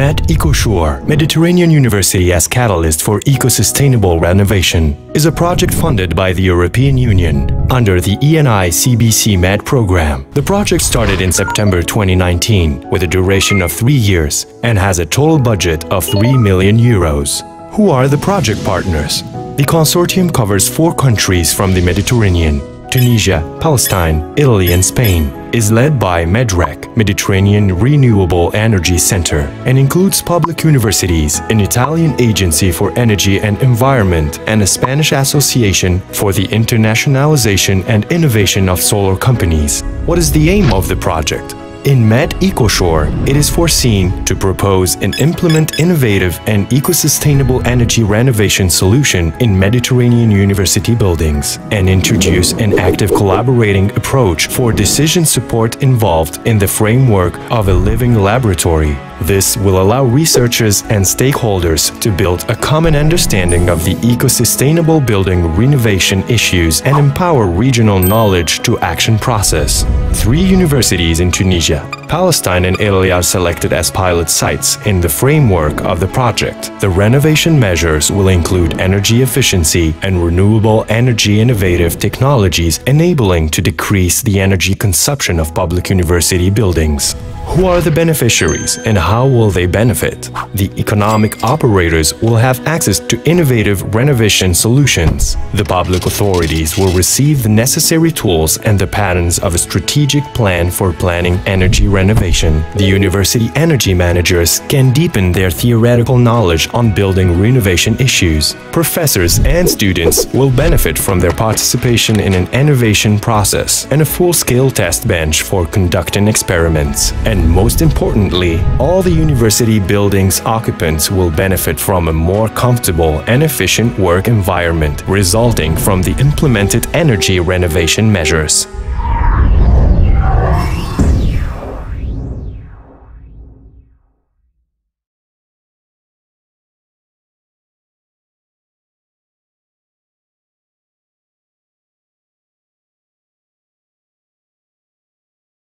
MET EcoShore, Mediterranean University as Catalyst for Eco-Sustainable Renovation, is a project funded by the European Union under the ENI CBC MED program. The project started in September 2019 with a duration of three years and has a total budget of 3 million euros. Who are the project partners? The consortium covers four countries from the Mediterranean Tunisia, Palestine, Italy and Spain, is led by MEDREC, Mediterranean Renewable Energy Center, and includes public universities, an Italian agency for energy and environment, and a Spanish association for the internationalization and innovation of solar companies. What is the aim of the project? In Med-EcoSuRe, it is foreseen to propose and implement innovative and eco-sustainable energy renovation solution in Mediterranean university buildings and introduce an active collaborating approach for decision support involved in the framework of a living laboratory. This will allow researchers and stakeholders to build a common understanding of the eco-sustainable building renovation issues and empower regional knowledge to action process. Three universities in Tunisia, Palestine and Italy are selected as pilot sites in the framework of the project. The renovation measures will include energy efficiency and renewable energy innovative technologies enabling to decrease the energy consumption of public university buildings. Who are the beneficiaries and how will they benefit? The economic operators will have access to innovative renovation solutions. The public authorities will receive the necessary tools and the patterns of a strategic plan for planning energy renovation. The university energy managers can deepen their theoretical knowledge on building renovation issues. Professors and students will benefit from their participation in an innovation process and a full-scale test bench for conducting experiments. And most importantly, all the university building's occupants will benefit from a more comfortable and efficient work environment resulting from the implemented energy renovation measures.